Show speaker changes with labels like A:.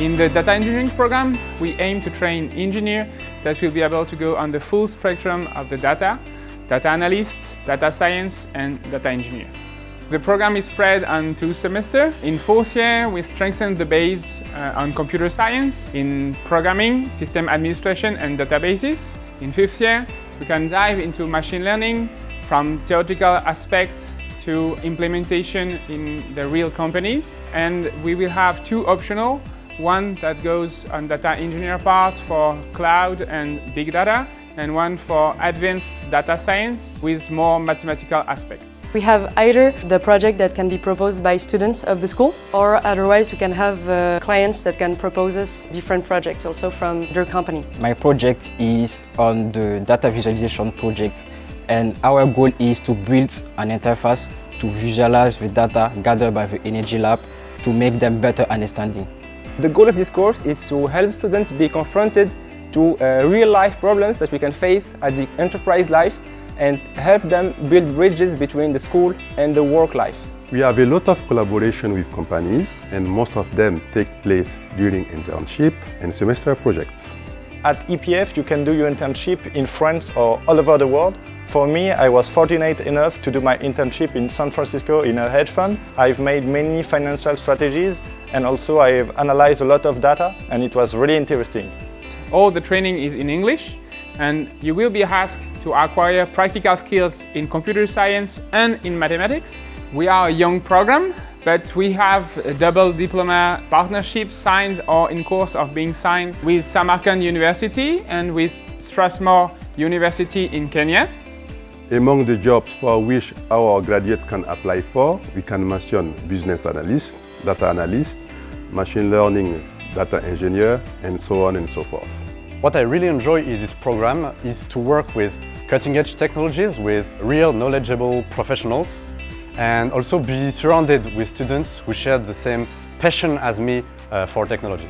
A: In the data engineering program, we aim to train engineers that will be able to go on the full spectrum of the data, data analysts, data science, and data engineer. The program is spread on two semesters. In fourth year, we strengthen the base uh, on computer science, in programming, system administration, and databases. In fifth year, we can dive into machine learning from theoretical aspects to implementation in the real companies. And we will have two optional, one that goes on data engineer part for cloud and big data, and one for advanced data science with more mathematical aspects.
B: We have either the project that can be proposed by students of the school, or otherwise we can have uh, clients that can propose us different projects also from their company.
C: My project is on the data visualization project and our goal is to build an interface to visualize the data gathered by the Energy Lab to make them better understanding.
D: The goal of this course is to help students be confronted to uh, real-life problems that we can face at the enterprise life and help them build bridges between the school and the work life.
E: We have a lot of collaboration with companies and most of them take place during internship and semester projects.
F: At EPF you can do your internship in France or all over the world. For me, I was fortunate enough to do my internship in San Francisco in a hedge fund. I've made many financial strategies and also I've analyzed a lot of data and it was really interesting.
A: All the training is in English and you will be asked to acquire practical skills in computer science and in mathematics. We are a young program, but we have a double diploma partnership signed or in course of being signed with Samarkand University and with Strathmore University in Kenya.
E: Among the jobs for which our graduates can apply for, we can mention business analyst, data analyst, machine learning data engineer, and so on and so forth.
G: What I really enjoy in this program is to work with cutting-edge technologies with real knowledgeable professionals and also be surrounded with students who share the same passion as me uh, for technology.